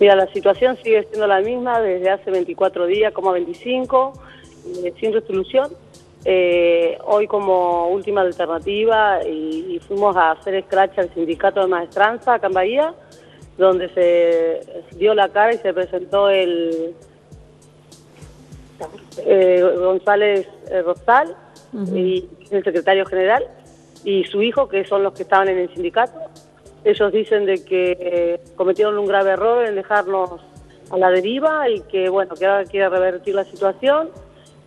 Mira, la situación sigue siendo la misma desde hace 24 días, como 25, eh, sin resolución. Eh, hoy como última alternativa y, fuimos a hacer scratch al sindicato de maestranza acá en Bahía, donde se dio la cara y se presentó el eh, González Rosal, y el secretario general, y su hijo, que son los que estaban en el sindicato. Ellos dicen de que eh, cometieron un grave error en dejarnos a la deriva y que, bueno, que ahora quiere revertir la situación,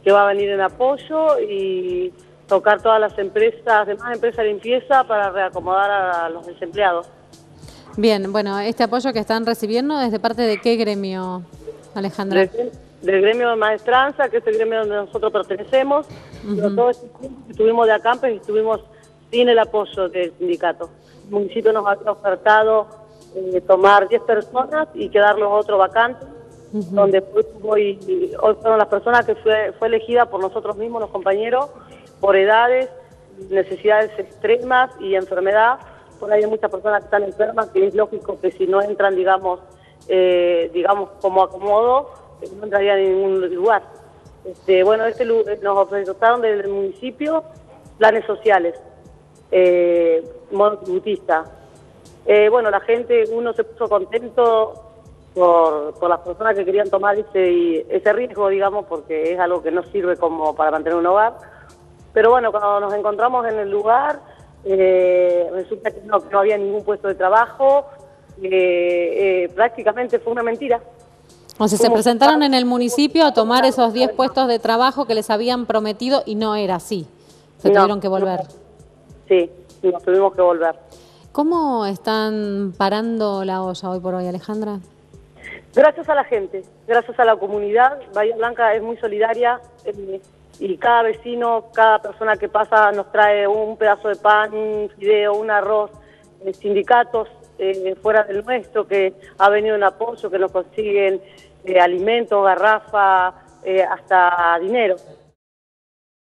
que va a venir en apoyo y tocar todas las empresas, demás empresas de limpieza para reacomodar a los desempleados. Bien, bueno, este apoyo que están recibiendo, ¿desde parte de qué gremio, Alejandra? del gremio de maestranza, que es el gremio donde nosotros pertenecemos, pero todos estuvimos de acampes y estuvimos sin el apoyo del sindicato. El municipio nos ha ofertado eh, tomar 10 personas y quedar los otros vacantes, donde hoy, hoy fueron las personas que fue, fue elegida por nosotros mismos, los compañeros, por edades, necesidades extremas y enfermedad. Por ahí hay muchas personas que están enfermas, que es lógico que si no entran, digamos, eh, digamos como acomodo, no entraría en ningún lugar. Este, bueno, este nos ofrecieron desde el municipio planes sociales, eh, modo tributista. Eh, bueno, la gente, uno se puso contento por, por las personas que querían tomar ese, ese riesgo, digamos, porque es algo que no sirve como para mantener un hogar. Pero bueno, cuando nos encontramos en el lugar, eh, resulta que no, que no había ningún puesto de trabajo, eh, prácticamente fue una mentira. O sea, se presentaron en el municipio a tomar esos 10 puestos de trabajo que les habían prometido y no era así. Se tuvieron que volver. Sí, nos tuvimos que volver. ¿Cómo están parando la olla hoy por hoy, Alejandra? Gracias a la gente, gracias a la comunidad. Bahía Blanca es muy solidaria eh, y cada vecino, cada persona que pasa nos trae un pedazo de pan, un fideo, un arroz. Eh, sindicatos eh, fuera del nuestro que ha venido en apoyo, que nos consiguen alimentos, garrafa, hasta dinero.